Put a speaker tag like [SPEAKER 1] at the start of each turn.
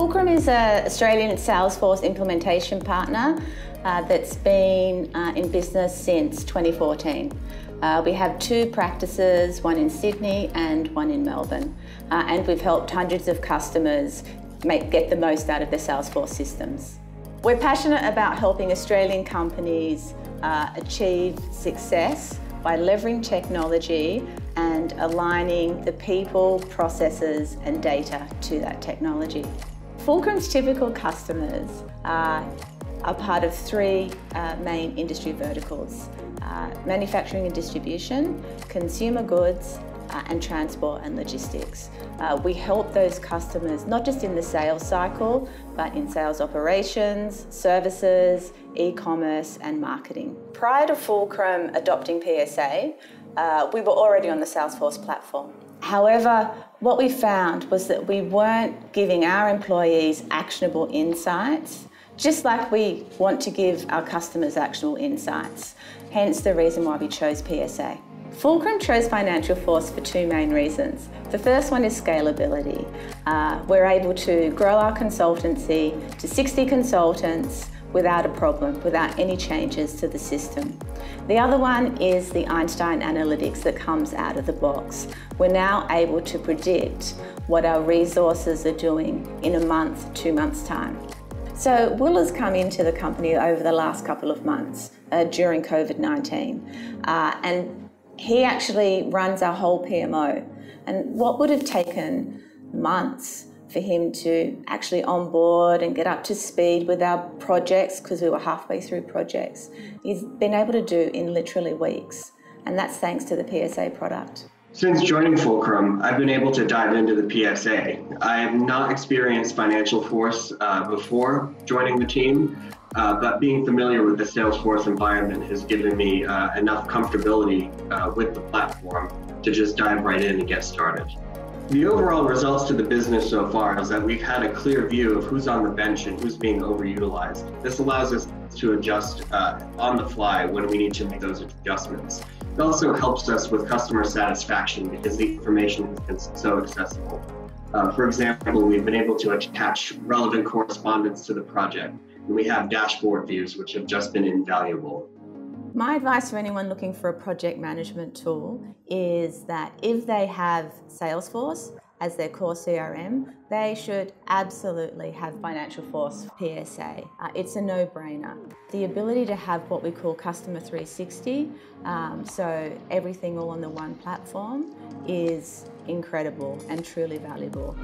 [SPEAKER 1] FullCRM is an Australian Salesforce implementation partner uh, that's been uh, in business since 2014. Uh, we have two practices, one in Sydney and one in Melbourne, uh, and we've helped hundreds of customers make, get the most out of their Salesforce systems. We're passionate about helping Australian companies uh, achieve success by leveraging technology and aligning the people, processes and data to that technology. FullCRM's typical customers are, are part of three uh, main industry verticals. Uh, manufacturing and distribution, consumer goods, uh, and transport and logistics. Uh, we help those customers not just in the sales cycle, but in sales operations, services, e-commerce and marketing. Prior to FullCRM adopting PSA, uh, we were already on the Salesforce platform. However, what we found was that we weren't giving our employees actionable insights, just like we want to give our customers actionable insights. Hence the reason why we chose PSA. FullCRM chose FinancialForce for two main reasons. The first one is scalability. Uh, we're able to grow our consultancy to 60 consultants without a problem, without any changes to the system. The other one is the Einstein analytics that comes out of the box. We're now able to predict what our resources are doing in a month, two months' time. So Will has come into the company over the last couple of months uh, during COVID-19 uh, and he actually runs our whole PMO. And what would have taken months for him to actually onboard and get up to speed with our projects because we were halfway through projects. He's been able to do in literally weeks, and that's thanks to the PSA product.
[SPEAKER 2] Since joining FullCRM, I've been able to dive into the PSA. I have not experienced FinancialForce uh, before joining the team, uh, but being familiar with the Salesforce environment has given me uh, enough comfortability uh, with the platform to just dive right in and get started. The overall results to the business so far is that we've had a clear view of who's on the bench and who's being overutilized. This allows us to adjust uh, on the fly when we need to make those adjustments. It also helps us with customer satisfaction because the information is so accessible. Uh, for example, we've been able to attach relevant correspondence to the project, and we have dashboard views, which have just been invaluable.
[SPEAKER 1] My advice for anyone looking for a project management tool is that if they have Salesforce as their core CRM, they should absolutely have FinancialForce PSA. Uh, it's a no-brainer. The ability to have what we call Customer 360, um, so everything all on the one platform, is incredible and truly valuable.